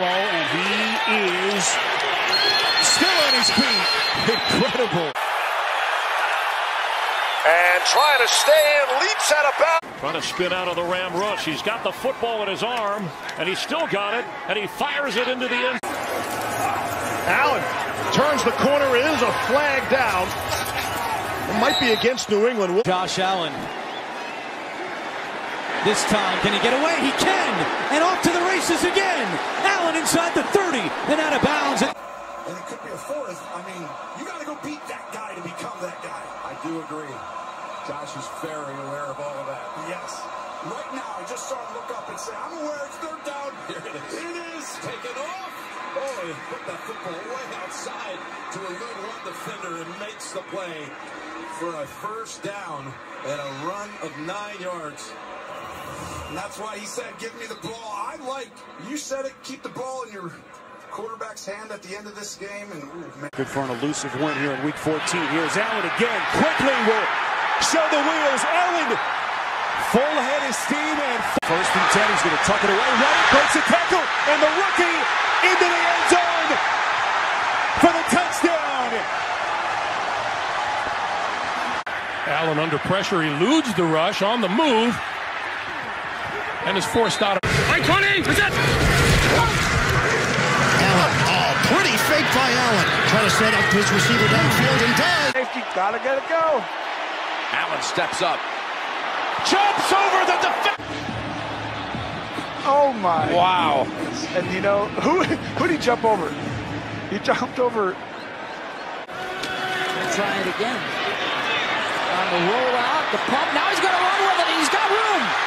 And he is still on his feet. Incredible. And trying to stay in, leaps out of bounds. Trying to spin out of the Ram rush. He's got the football in his arm, and he's still got it, and he fires it into the end. Allen turns the corner. It is a flag down. It might be against New England. Josh Allen. This time, can he get away? He can! And off to the races again! Allen inside the 30 and out of bounds. And it could be a fourth. I mean, you got to go beat that guy to become that guy. I do agree. Josh is very aware of all of that. Yes. Right now, I just saw him look up and say, I'm aware it's third down. Here it is. It is. Take it off. Oh, he put that football way outside to elude one defender and makes the play for a first down and a run of nine yards. And that's why he said, give me the ball. I like, you said it, keep the ball in your quarterback's hand at the end of this game. And ooh, Good for an elusive win here in week 14. Here's Allen again. Quickly will show the wheels. Allen, full head of steam. And first and 10. He's going to tuck it away. Right, breaks a tackle. And the rookie into the end zone for the touchdown. Allen under pressure eludes the rush on the move and is forced out of. Right, 20! What's Allen. Trying to set up his receiver downfield and does. Safety, gotta get it go. Allen steps up. Jumps over the defense. Oh my. Wow. And you know, who who did he jump over? He jumped over. Try it again. On the rollout, the pump. Now he's going to run with it. He's got room.